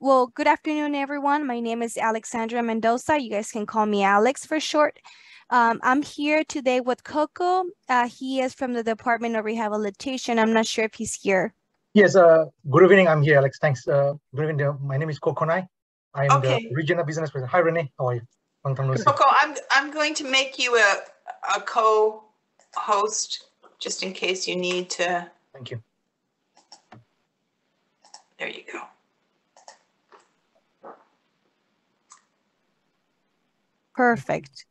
well, good afternoon, everyone. My name is Alexandra Mendoza. You guys can call me Alex for short. Um, I'm here today with Coco. Uh, he is from the Department of Rehabilitation. I'm not sure if he's here. Yes, uh, good evening. I'm here, Alex. Thanks. Uh, good evening. My name is Coco Nai. I am Okay. the regional business president. Hi, Renee. How are you? Long time no see. Coco, I'm, I'm going to make you a, a co-host, just in case you need to, Thank you. there you go. Perfect.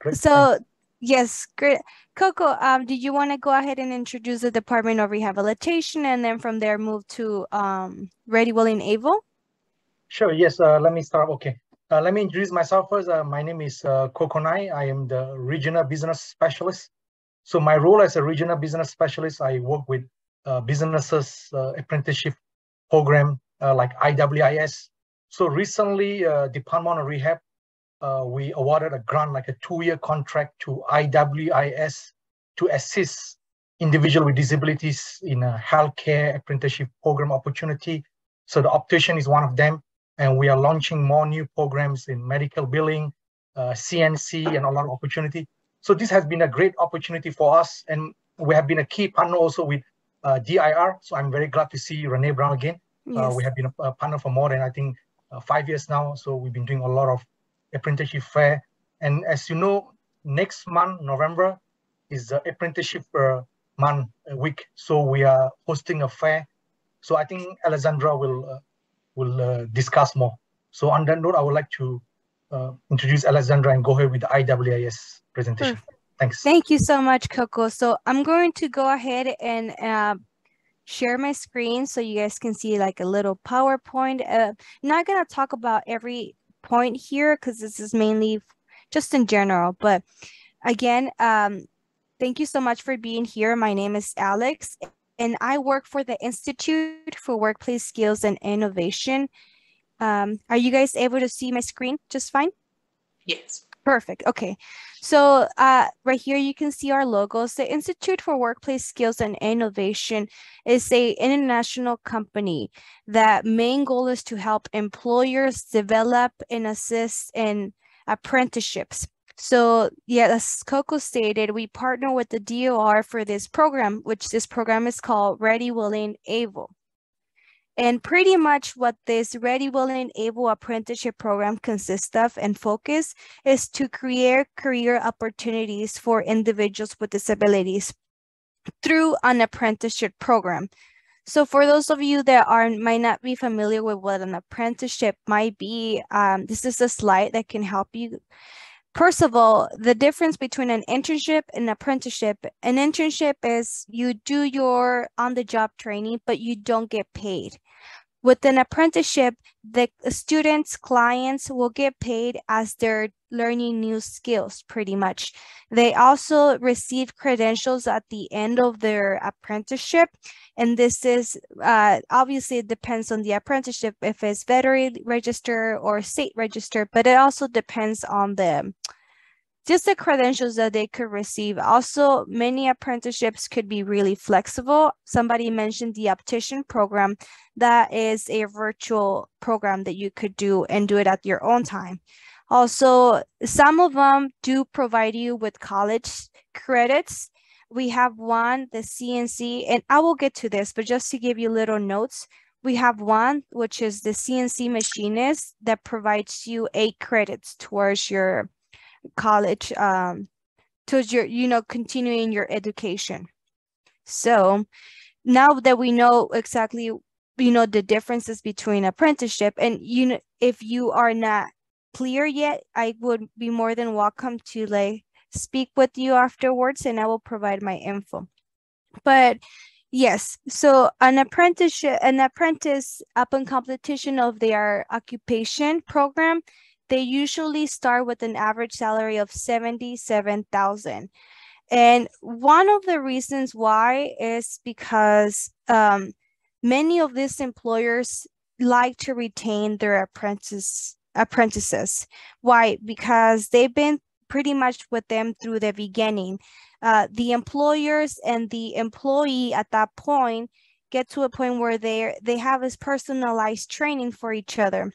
Great. So, yes, great. Coco, um, do you want to go ahead and introduce the Department of Rehabilitation and then from there move to um, Ready, Willing, Able? Sure. Yes. Uh, let me start. Okay. Uh, let me introduce myself first. Uh, my name is uh, Coco Nai. I am the regional business specialist. So my role as a regional business specialist, I work with uh, businesses uh, apprenticeship program uh, like IWIS. So recently, uh, Department of Rehab, uh, we awarded a grant, like a two-year contract to IWIS to assist individual with disabilities in a healthcare apprenticeship program opportunity. So the optician is one of them and we are launching more new programs in medical billing, uh, CNC, and a lot of opportunity. So this has been a great opportunity for us, and we have been a key partner also with uh, DIR. So I'm very glad to see Renee Brown again. Uh, we have been a, a partner for more than I think uh, five years now. So we've been doing a lot of apprenticeship fair, and as you know, next month November is the apprenticeship uh, month uh, week. So we are hosting a fair. So I think Alexandra will uh, will uh, discuss more. So on that note, I would like to uh, introduce Alexandra and go ahead with the IWIS presentation. Thanks. Thank you so much, Coco. So I'm going to go ahead and uh, share my screen so you guys can see like a little PowerPoint. Uh, not gonna talk about every point here because this is mainly just in general, but again, um, thank you so much for being here. My name is Alex and I work for the Institute for Workplace Skills and Innovation. Um, are you guys able to see my screen just fine? Yes. Perfect. Okay. So uh, right here you can see our logos. The Institute for Workplace Skills and Innovation is a international company that main goal is to help employers develop and assist in apprenticeships. So yeah, as Coco stated, we partner with the DOR for this program, which this program is called Ready, Willing, Able. And pretty much what this Ready, Willing, Able apprenticeship program consists of and focus is to create career opportunities for individuals with disabilities through an apprenticeship program. So for those of you that are might not be familiar with what an apprenticeship might be, um, this is a slide that can help you. First of all, the difference between an internship and apprenticeship. An internship is you do your on-the-job training, but you don't get paid. With an apprenticeship, the students, clients will get paid as they're learning new skills, pretty much. They also receive credentials at the end of their apprenticeship. And this is uh, obviously it depends on the apprenticeship, if it's veteran register or state register, but it also depends on the just the credentials that they could receive. Also, many apprenticeships could be really flexible. Somebody mentioned the optician program. That is a virtual program that you could do and do it at your own time. Also, some of them do provide you with college credits. We have one, the CNC, and I will get to this, but just to give you little notes, we have one, which is the CNC machinist that provides you eight credits towards your college, um, towards your, you know, continuing your education. So now that we know exactly, you know, the differences between apprenticeship and you know, if you are not clear yet, I would be more than welcome to like speak with you afterwards and I will provide my info. But yes, so an apprenticeship, an apprentice upon completion of their occupation program, they usually start with an average salary of 77,000. And one of the reasons why is because um, many of these employers like to retain their apprentice apprentices. Why? Because they've been pretty much with them through the beginning. Uh, the employers and the employee at that point get to a point where they they have this personalized training for each other.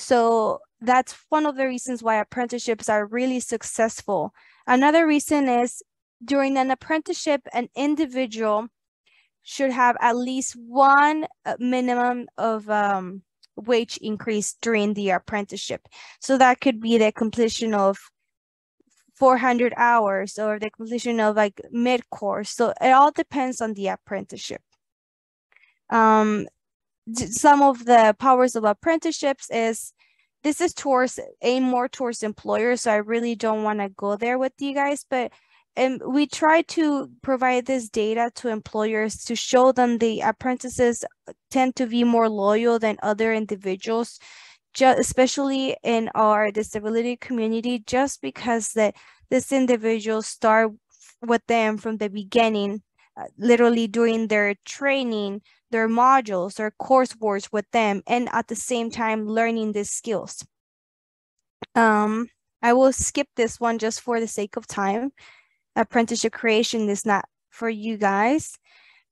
So that's one of the reasons why apprenticeships are really successful. Another reason is during an apprenticeship, an individual should have at least one uh, minimum of um, wage increase during the apprenticeship. So that could be the completion of 400 hours or the completion of like mid course. So it all depends on the apprenticeship. Um, some of the powers of apprenticeships is this is towards aim more towards employers. So I really don't want to go there with you guys, but and we try to provide this data to employers to show them the apprentices tend to be more loyal than other individuals just especially in our disability community just because that this individual start with them from the beginning uh, literally doing their training their modules their coursework with them and at the same time learning these skills um i will skip this one just for the sake of time apprenticeship creation is not for you guys.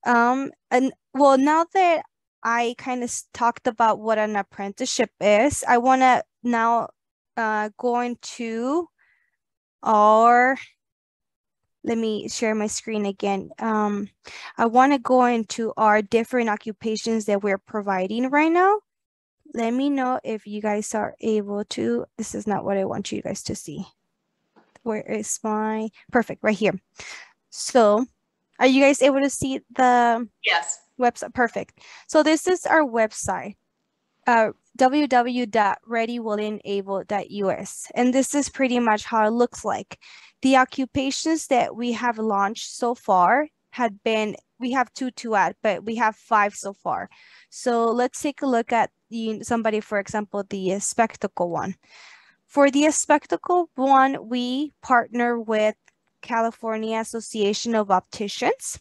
Um, and well, now that I kind of talked about what an apprenticeship is, I want to now uh, go into our, let me share my screen again. Um, I want to go into our different occupations that we're providing right now. Let me know if you guys are able to, this is not what I want you guys to see where is my, perfect, right here. So are you guys able to see the yes website? Perfect. So this is our website, uh, www.readywillingable.us. And this is pretty much how it looks like. The occupations that we have launched so far had been, we have two to add, but we have five so far. So let's take a look at the, somebody, for example, the spectacle one. For the spectacle one, we partner with California Association of Opticians.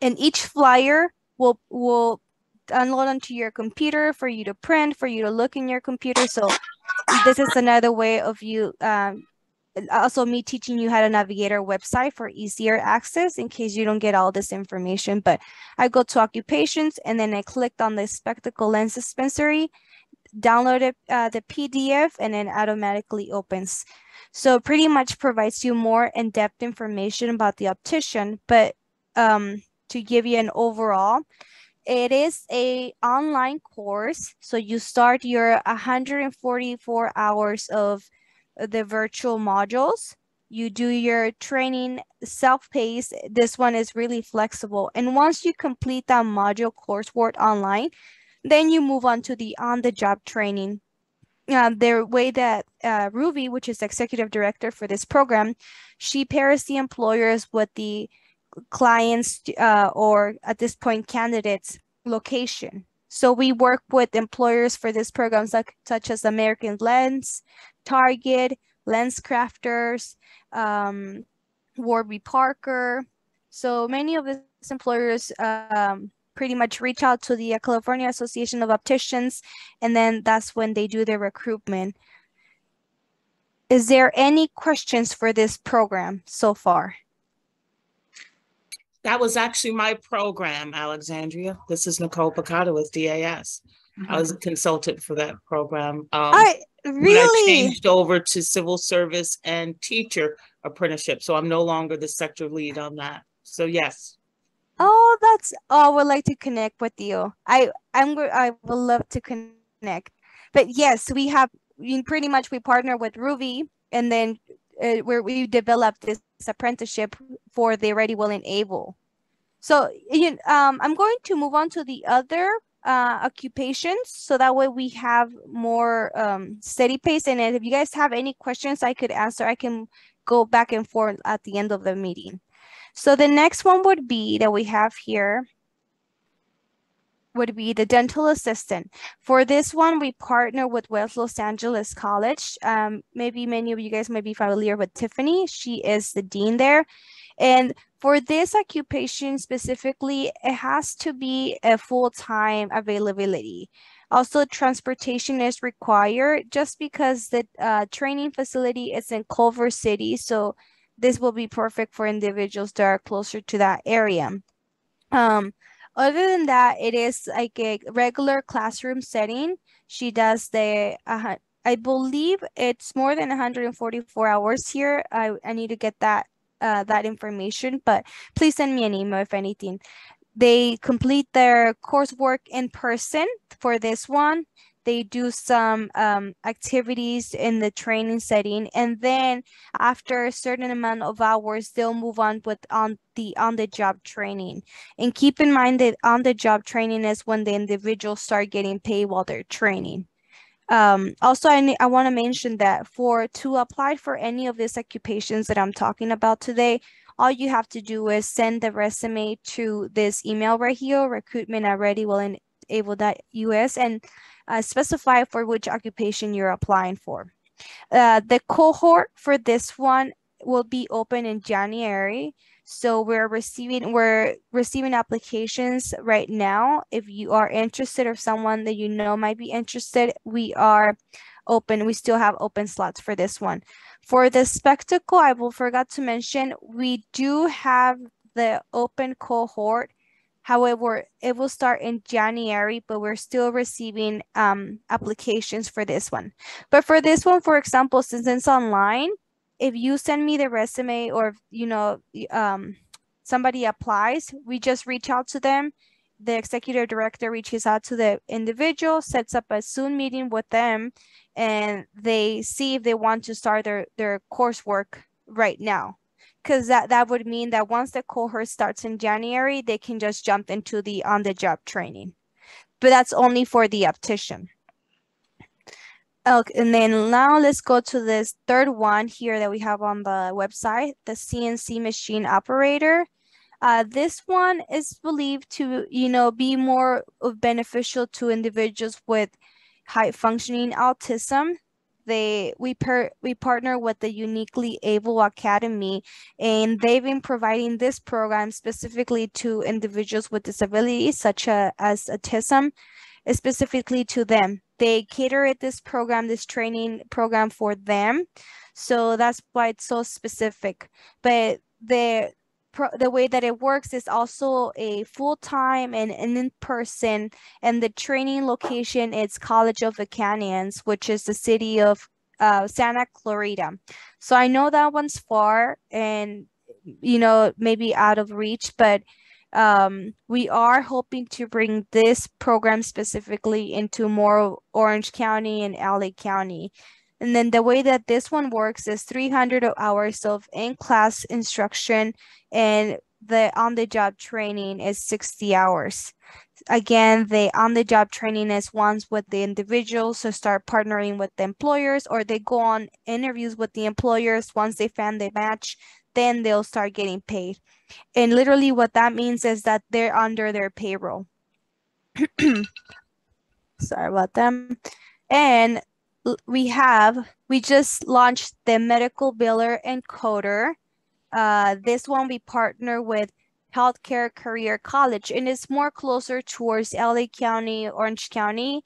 And each flyer will will download onto your computer for you to print, for you to look in your computer. So this is another way of you um, also me teaching you how to navigate our website for easier access in case you don't get all this information. But I go to occupations and then I clicked on the spectacle lens dispensary downloaded uh, the PDF and it automatically opens. So pretty much provides you more in-depth information about the optician, but um, to give you an overall, it is a online course. So you start your 144 hours of the virtual modules. You do your training self-paced. This one is really flexible. And once you complete that module coursework online, then you move on to the on-the-job training. Uh, the way that uh, Ruby, which is executive director for this program, she pairs the employers with the clients uh, or at this point candidates location. So we work with employers for these programs like, such as American Lens, Target, LensCrafters, um, Warby Parker. So many of these employers um, pretty much reach out to the California Association of Opticians, and then that's when they do their recruitment. Is there any questions for this program so far? That was actually my program, Alexandria. This is Nicole Picado with DAS. Mm -hmm. I was a consultant for that program. Um, I really I changed over to civil service and teacher apprenticeship. So I'm no longer the sector lead on that. So yes. Oh, that's oh, I would like to connect with you. I I'm I would love to connect. But yes, we have pretty much we partner with Ruby and then uh, where we developed this apprenticeship for the Ready Willing Able. So um I'm going to move on to the other uh, occupations so that way we have more um, steady pace and if you guys have any questions I could answer I can go back and forth at the end of the meeting. So the next one would be that we have here would be the dental assistant. For this one, we partner with West Los Angeles College. Um, maybe many of you guys might be familiar with Tiffany. She is the dean there. And for this occupation specifically, it has to be a full-time availability. Also, transportation is required just because the uh, training facility is in Culver City. So this will be perfect for individuals that are closer to that area. Um, Other than that, it is like a regular classroom setting. She does the, uh, I believe it's more than 144 hours here. I, I need to get that uh, that information, but please send me an email if anything. They complete their coursework in person for this one. They do some um, activities in the training setting, and then after a certain amount of hours, they'll move on with on the on the job training. And keep in mind that on the job training is when the individuals start getting paid while they're training. Um, also, I, I want to mention that for to apply for any of these occupations that I'm talking about today, all you have to do is send the resume to this email right here, recruitment at readywillingable.us, and uh, specify for which occupation you're applying for. Uh, the cohort for this one will be open in January. So we're receiving we're receiving applications right now. If you are interested or someone that you know might be interested, we are open. We still have open slots for this one. For the spectacle, I will forgot to mention, we do have the open cohort. However, it will start in January, but we're still receiving um, applications for this one. But for this one, for example, since it's online, if you send me the resume or, you know, um, somebody applies, we just reach out to them. The executive director reaches out to the individual, sets up a Zoom meeting with them, and they see if they want to start their, their coursework right now. Because that, that would mean that once the cohort starts in January, they can just jump into the on-the-job training. But that's only for the optician. Okay, and then now let's go to this third one here that we have on the website, the CNC machine operator. Uh, this one is believed to, you know, be more beneficial to individuals with high functioning autism. They we per we partner with the Uniquely Able Academy, and they've been providing this program specifically to individuals with disabilities such a, as autism, specifically to them they cater this program, this training program for them. So that's why it's so specific. But the the way that it works is also a full-time and, in-person and the training location is college of the canyons which is the city of uh, santa clarita so i know that one's far and you know maybe out of reach but um, we are hoping to bring this program specifically into more Orange County and LA County. And then the way that this one works is 300 hours of in-class instruction and the on-the-job training is 60 hours. Again, the on-the-job training is once with the individuals so start partnering with the employers or they go on interviews with the employers. Once they find the match, then they'll start getting paid. And literally what that means is that they're under their payroll. Sorry about them. And we have, we just launched the medical biller encoder. Uh, this one we partner with Healthcare Career College and it's more closer towards LA County, Orange County.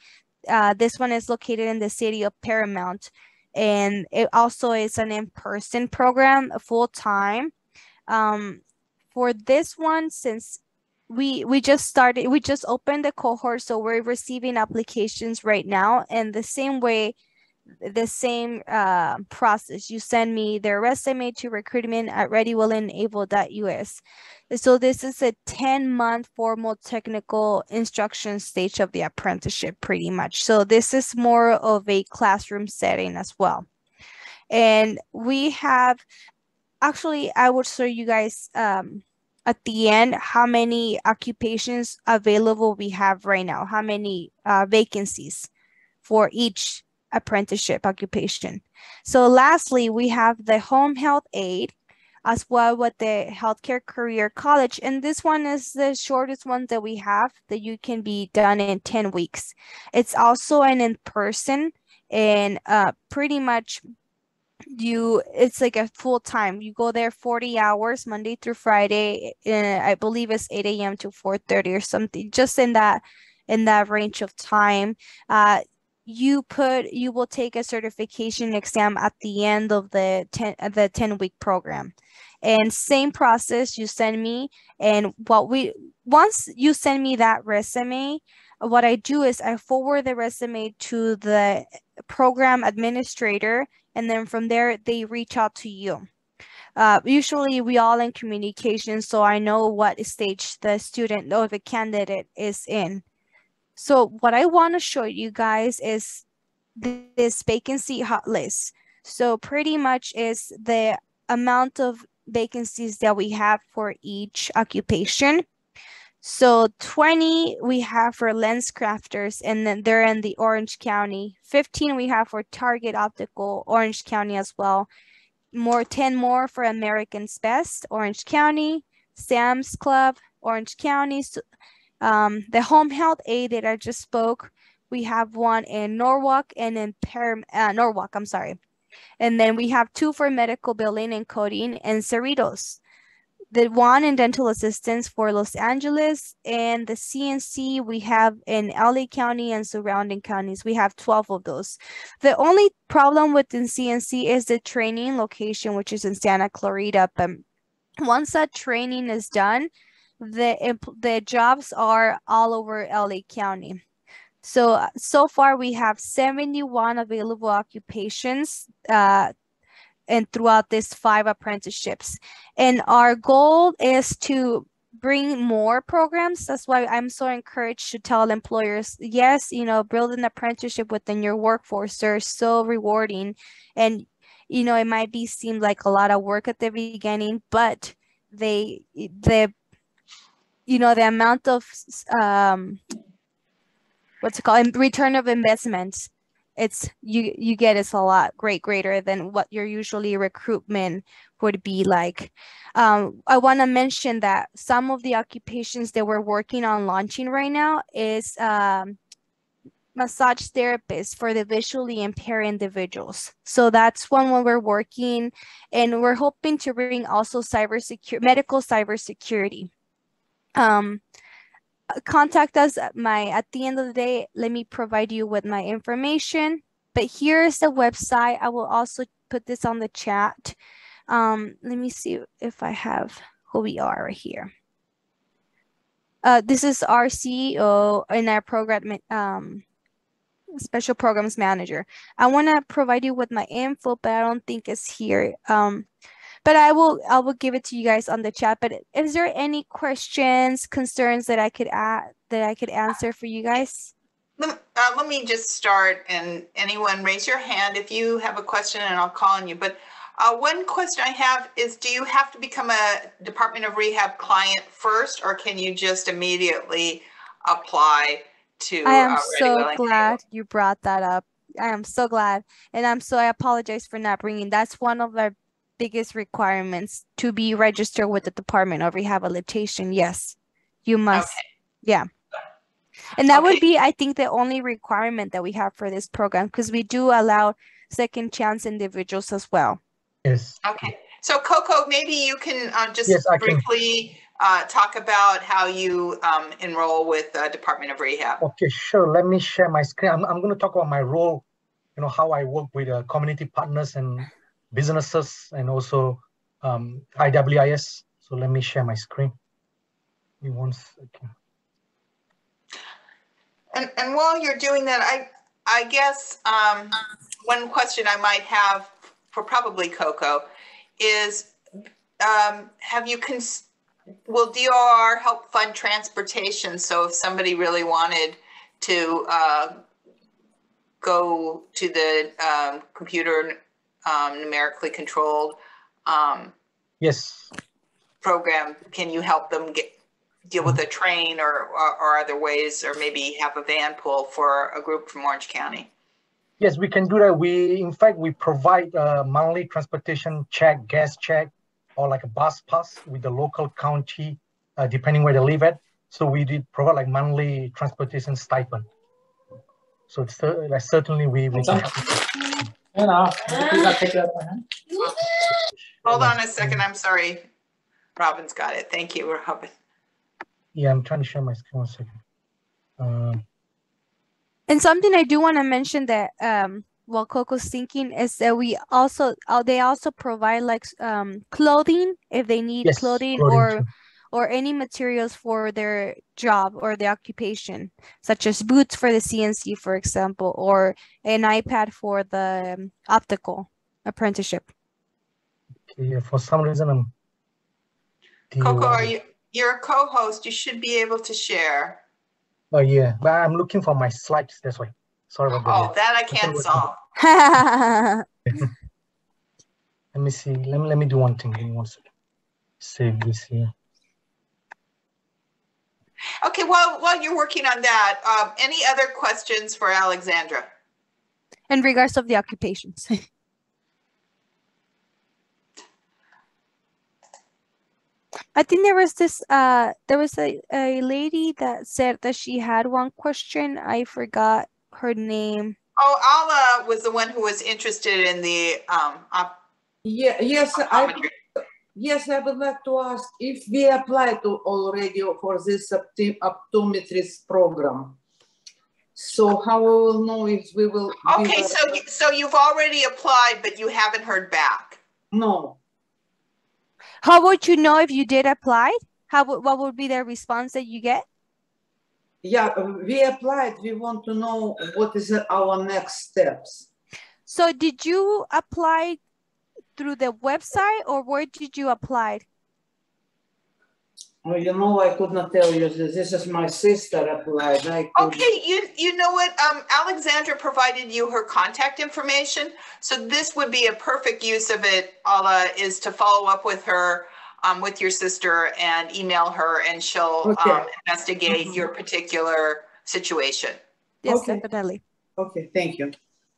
Uh, this one is located in the city of Paramount and it also is an in-person program full-time. Um, for this one, since we we just started, we just opened the cohort, so we're receiving applications right now. And the same way, the same uh, process. You send me their resume to recruitment at readywillingable.us. So this is a 10 month formal technical instruction stage of the apprenticeship pretty much. So this is more of a classroom setting as well. And we have actually, I will show you guys um, at the end how many occupations available we have right now, how many uh, vacancies for each apprenticeship occupation. So lastly, we have the home health aide as well with the healthcare career college. And this one is the shortest one that we have that you can be done in 10 weeks. It's also an in-person and uh, pretty much you it's like a full time you go there 40 hours monday through friday i believe it's 8 a.m to 4 30 or something just in that in that range of time uh you put you will take a certification exam at the end of the 10 the 10 week program. And same process you send me and what we once you send me that resume what i do is i forward the resume to the program administrator and then from there they reach out to you. Uh, usually we all in communication so i know what stage the student or the candidate is in so what I want to show you guys is this vacancy hot list. So pretty much is the amount of vacancies that we have for each occupation. So 20 we have for LensCrafters and then they're in the Orange County. 15 we have for Target Optical, Orange County as well. More 10 more for American's Best, Orange County, Sam's Club, Orange County, um, the home health aide that I just spoke, we have one in Norwalk and in per uh, Norwalk, I'm sorry. And then we have two for medical billing and coding and Cerritos. The one in dental assistance for Los Angeles and the CNC we have in LA County and surrounding counties. We have 12 of those. The only problem with the CNC is the training location, which is in Santa Clarita. But once that training is done, the the jobs are all over LA County. So so far we have 71 available occupations uh, and throughout these five apprenticeships. And our goal is to bring more programs. That's why I'm so encouraged to tell employers, yes, you know, build an apprenticeship within your workforce. They're so rewarding. And, you know, it might be seem like a lot of work at the beginning, but they the you know, the amount of um, what's it called? Return of investment it's you you get is a lot great greater than what your usually recruitment would be like. Um, i want to mention that some of the occupations that we're working on launching right now is um, massage therapist for the visually impaired individuals. So that's one where we're working and we're hoping to bring also cyber secure medical cybersecurity um, contact us at my at the end of the day let me provide you with my information. But here is the website. I will also put this on the chat. Um let me see if i have who we are right here. Uh this is our ceo and our program um special programs manager. I want to provide you with my info but i don't think it's here. Um but I will I will give it to you guys on the chat. But is there any questions, concerns that I could add that I could answer for you guys? Let, uh, let me just start and anyone raise your hand if you have a question and I'll call on you. But uh, one question I have is, do you have to become a Department of Rehab client first or can you just immediately apply to? I am uh, so glad you brought that up. I am so glad. And I'm so, I apologize for not bringing, that's one of our biggest requirements to be registered with the Department of Rehabilitation. Yes, you must. Okay. Yeah. And that okay. would be, I think, the only requirement that we have for this program because we do allow second chance individuals as well. Yes. Okay. So, Coco, maybe you can uh, just yes, briefly uh, talk about how you um, enroll with the Department of Rehab. Okay, sure. Let me share my screen. I'm, I'm going to talk about my role, you know, how I work with uh, community partners and businesses and also um, IWIS. So let me share my screen. Give me one second. And, and while you're doing that, I, I guess um, one question I might have for probably Coco is, um, have you, cons will DOR help fund transportation? So if somebody really wanted to uh, go to the um, computer um, numerically controlled um, yes program, can you help them get deal with a train or, or, or other ways, or maybe have a van pull for a group from Orange County? Yes, we can do that. We, in fact, we provide a monthly transportation check, gas check, or like a bus pass with the local county, uh, depending where they live at. So we did provide like monthly transportation stipend. So it's uh, like certainly we, we can Hold on a second, I'm sorry. Robin's got it. Thank you, We're Robin. Yeah, I'm trying to share my screen one second. Um, And something I do want to mention that um while Coco's thinking is that we also uh, they also provide like um clothing if they need Yes, clothing, clothing or too. Or any materials for their job or the occupation, such as boots for the CNC, for example, or an iPad for the um, optical apprenticeship. Okay, for some reason I'm. Coco, are you, you're a co-host. You should be able to share. Oh yeah, but I'm looking for my slides. That's why. Sorry about that. Oh, that I can't Okay, solve. Let me see. Let me let me do one thing. Give me one second. Save this here. Okay, well, while you're working on that, um, any other questions for Alexandra? In regards of the occupations. I think there was this uh there was a, a lady that said that she had one question. I forgot her name. Oh, Ala was the one who was interested in the, um, op- Yeah, yes, I, optometry. Yes, I would like to ask if we applied to already for this opti- optometrist program. So how we will know if we will? Okay, so, you- so you've already applied, but you haven't heard back. No, How would you know if you did apply? How what would be the response that you get? yeah, we applied, we want to know what is our next steps. So did you apply through the website or where did you apply? Oh, you know, I could not tell you, this This is my sister applied, I. Okay, you, you know what, um, Alexandra provided you her contact information. So this would be a perfect use of it, Ala, is to follow up with her, um, with your sister and email her and she'll, Okay. um, investigate Mhm. your particular situation. Yes, Okay. definitely. Okay, thank you.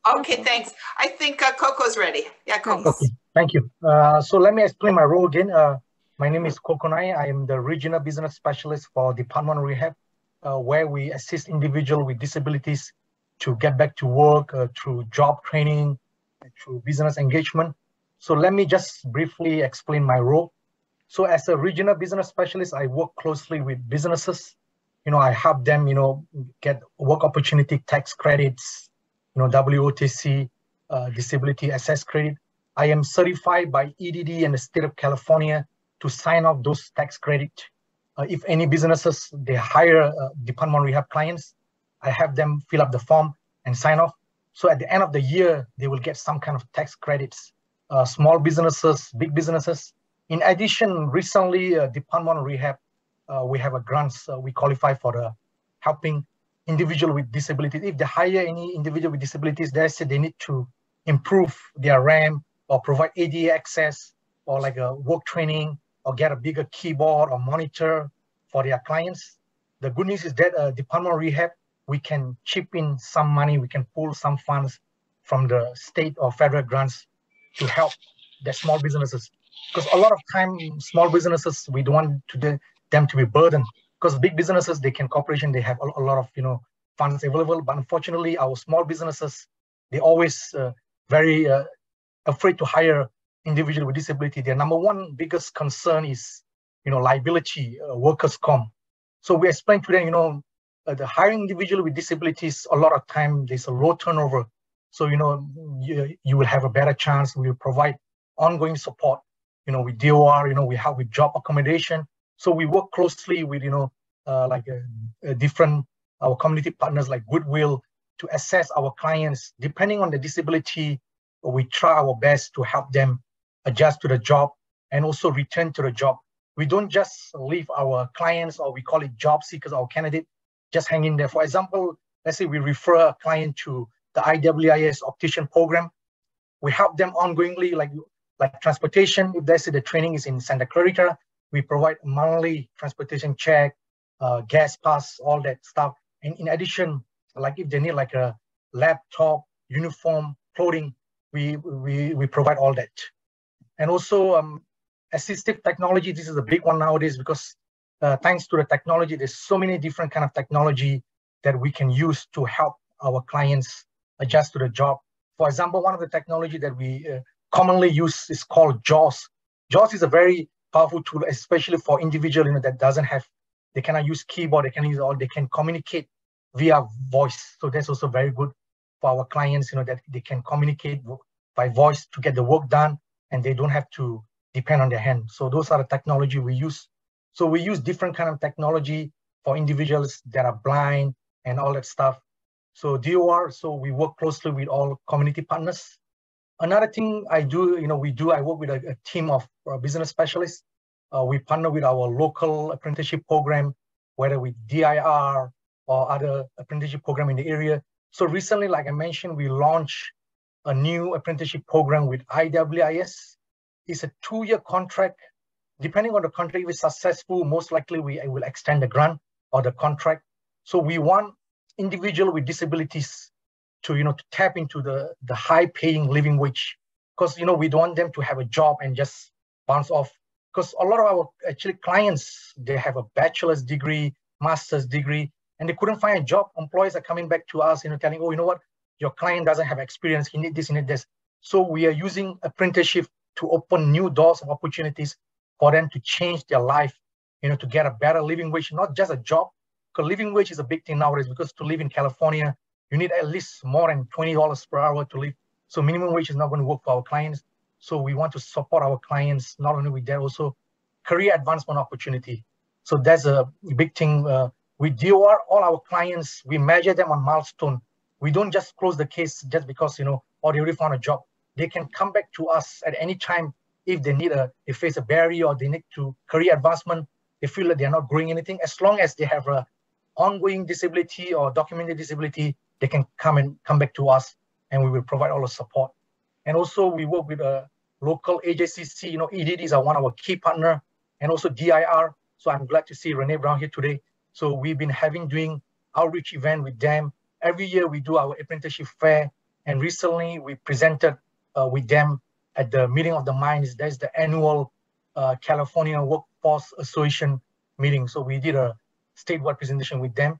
Okay, thanks. I think uh, Coco's ready. Yeah, Coco. Nice. Okay, thank you. Uh, so let me explain my role again. Uh, my name is Coco Nai. I am the regional business specialist for Department of Rehab, uh, where we assist individuals with disabilities to get back to work uh, through job training, through business engagement. So let me just briefly explain my role. So as a regional business specialist, I work closely with businesses. You know, I help them, you know, get work opportunity tax credits, you know, WOTC, uh, disability access credit. I am certified by EDD and the state of California to sign off those tax credit. Uh, if any businesses, they hire uh, Department Rehab clients, I have them fill up the form and sign off. So at the end of the year, they will get some kind of tax credits. Uh, small businesses, big businesses. In addition, recently, uh, Department of Rehab, uh, we have a grants, uh, we qualify for the helping individual with disabilities. If they hire any individual with disabilities, they say they need to improve their RAM or provide ADA access or like a work training or get a bigger keyboard or monitor for their clients. The good news is that uh, Department of Rehab, we can chip in some money, we can pull some funds from the state or federal grants to help the small businesses. Because a lot of time, small businesses, we don't want to the, them to be burdened. Because big businesses, they can corporation, they have a, a lot of you know funds available. But unfortunately, our small businesses, they always uh, very uh, afraid to hire individual with disability. Their number one biggest concern is, you know, liability, uh, workers' comp. So we explain to them, you know, uh, the hiring individual with disabilities, a lot of time there's a low turnover. So, you know, you, you will have a better chance. We will provide ongoing support, you know, with DOR, you know, we help with job accommodation. So we work closely with, you know, uh, like uh, uh, different, our community partners like Goodwill to assess our clients, depending on the disability, we try our best to help them adjust to the job and also return to the job. We don't just leave our clients or we call it job seekers or candidate just hang in there. For example, let's say we refer a client to the IWIS optician program. We help them ongoingly, like like transportation. If they say the training is in Santa Clarita, we provide monthly transportation check, uh, gas pass, all that stuff. And in addition, like if they need like a laptop, uniform, clothing, we we we provide all that. And also um, assistive technology. This is a big one nowadays because uh, thanks to the technology, there's so many different kind of technology that we can use to help our clients adjust to the job. For example, one of the technology that we uh, commonly use is called JAWS. JAWS is a very powerful tool, especially for individual you know, that doesn't have, they cannot use keyboard, they can use all, they can communicate via voice. So that's also very good for our clients, you know, that they can communicate by voice to get the work done and they don't have to depend on their hand. So those are the technology we use. So we use different kind of technology for individuals that are blind and all that stuff. So DOR, so we work closely with all community partners. Another thing I do, you know, we do, I work with a, a team of uh, business specialists. Uh, we partner with our local apprenticeship program, whether with DIR or other apprenticeship program in the area. So recently, like I mentioned, we launched a new apprenticeship program with IWIS. It's a two-year contract. Depending on the contract, if it's successful, most likely we will extend the grant or the contract. So we want individual with disabilities to, you know, to tap into the, the high paying living wage. Because, you know, we don't want them to have a job and just bounce off. Because a lot of our actually clients, they have a bachelor's degree, master's degree, and they couldn't find a job. Employees are coming back to us, you know, telling, oh, you know what, your client doesn't have experience, he need this, he need this. So we are using apprenticeship to open new doors of opportunities for them to change their life, you know, to get a better living wage, not just a job. Because living wage is a big thing nowadays because to live in California, you need at least more than $20 per hour to live. So minimum wage is not going to work for our clients. So we want to support our clients, not only with that, also career advancement opportunity. So that's a big thing. Uh, with DOR, all our clients, we measure them on milestone. We don't just close the case just because, you know, or they already found a job. They can come back to us at any time if they need a, they face a barrier or they need to career advancement, they feel that they're not growing anything. As long as they have a ongoing disability or documented disability, they can come and come back to us and we will provide all the support. And also we work with a local AJCC, you know, EDDs are uh, one of our key partner and also DIR. So I'm glad to see Renee Brown here today. So we've been having doing outreach event with them. Every year we do our apprenticeship fair. And recently we presented uh, with them at the meeting of the minds. That's the annual uh, California Workforce Association meeting. So we did a statewide presentation with them.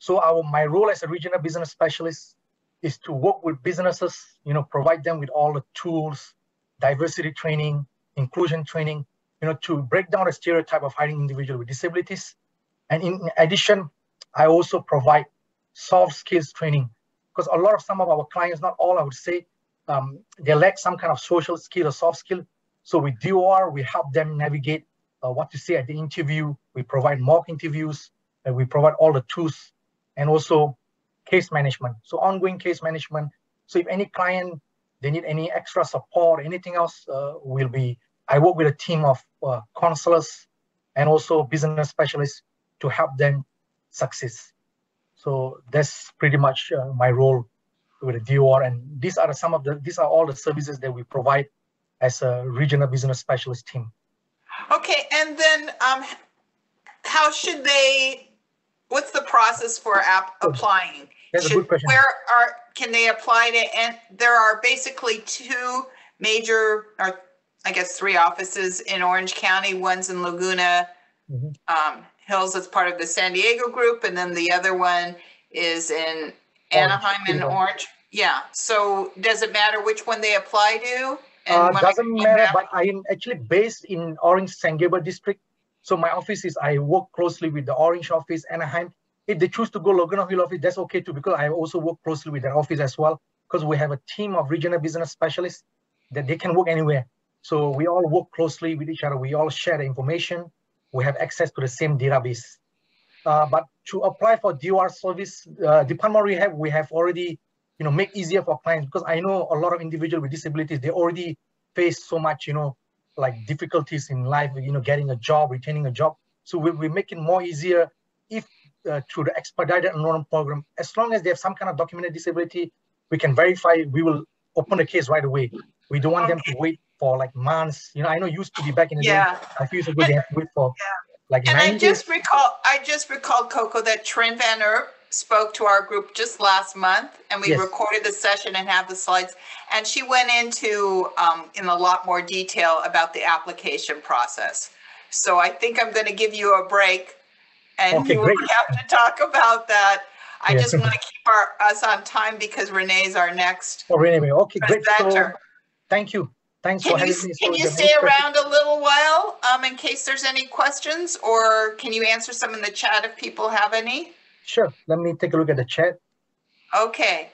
So our my role as a regional business specialist is to work with businesses, you know, provide them with all the tools, diversity training, inclusion training, you know, to break down the stereotype of hiring individuals with disabilities. And in addition, I also provide soft skills training because a lot of some of our clients, not all I would say, um, they lack some kind of social skill or soft skill. So with DOR, we help them navigate uh, what to say at the interview. We provide mock interviews, and we provide all the tools and also case management. So ongoing case management. So if any client, they need any extra support, anything else, uh, will be, I work with a team of uh, counselors and also business specialists to help them success. So that's pretty much uh, my role with the DOR. And these are some of the, these are all the services that we provide as a regional business specialist team. Okay, and then um, how should they, what's the process for app applying? That's Should- a good question. Where are, can they apply to, and there are basically two major, or I guess three offices in Orange County. One's in Laguna Mhm. um, Hills, that's part of the San Diego group, and then the other one is in Anaheim and Orange. Orange. Yeah, so does it matter which one they apply to? And Uh, doesn't matter, back- but I am actually based in Orange San Gabriel district. So my office is, I work closely with the Orange office, Anaheim. If they choose to go Laguna Hill office, that's okay too, because I also work closely with their office as well, because we have a team of regional business specialists that they can work anywhere. So we all work closely with each other. We all share the information. We have access to the same database. Uh, but to apply for DOR service, uh, Department of Rehab, we have already, you know, make easier for clients because I know a lot of individuals with disabilities, they already face so much, you know, like difficulties in life, you know, getting a job, retaining a job. So we, we make it more easier if uh, through the expedited enrollment program, as long as they have some kind of documented disability, we can verify, we will open the case right away. We don't want them to wait for like months. You know, I know used to be back in the day, Yeah. a few years ago, they have to wait for like And I just recall, I just recalled, Coco, that Trin Van Erp spoke to our group just last month, and we Yes. recorded the session and have the slides. And she went into, um, in a lot more detail about the application process. So I think I'm gonna give you a break, and Okay, you will great. have to talk about that. I Yeah. just want to keep our, us on time because Renee's our next Oh, anyway, okay, great. So, thank you. Thanks for Can having you, me. can you stay question- around a little while, um, in case there's any questions, or can you answer some in the chat if people have any? Sure. Let me take a look at the chat. Okay.